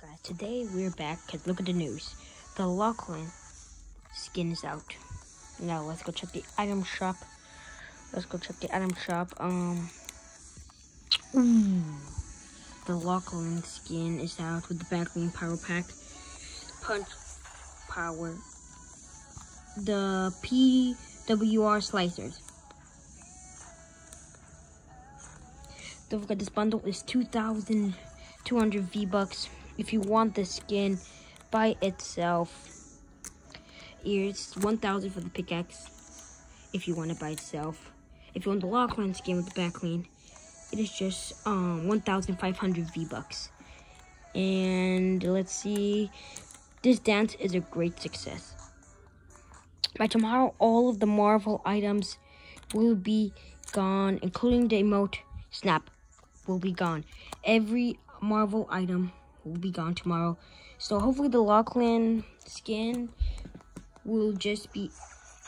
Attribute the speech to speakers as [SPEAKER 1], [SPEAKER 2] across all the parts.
[SPEAKER 1] guys? Today we're back because look at the news. The Lachlan skin is out. Now let's go check the item shop. Let's go check the item shop. Um, the Lachlan skin is out with the Backbling Power Pack, Punch Power, the PWR Slicers. Don't forget this bundle is 2,200 V-Bucks. If you want the skin by itself, it's 1,000 for the pickaxe. If you want it by itself. If you want the Lachlan skin with the back bling, it is just um 1,500 V-Bucks. And let's see, this dance is a great success. By tomorrow, all of the Marvel items will be gone, including the emote Snap will be gone. Every Marvel item will be gone tomorrow. So hopefully the Lachlan skin will just be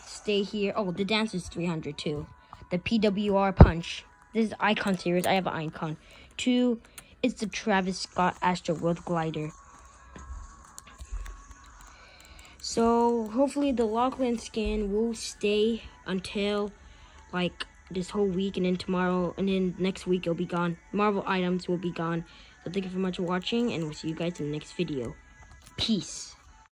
[SPEAKER 1] stay here. Oh, the dance is 300 too. The PWR punch. This is icon series. I have an icon. Two, it's the Travis Scott Astro World Glider. So hopefully the Lachlan skin will stay until like this whole week and then tomorrow and then next week it'll be gone. Marvel items will be gone. So thank you very much for watching and we'll see you guys in the next video. Peace.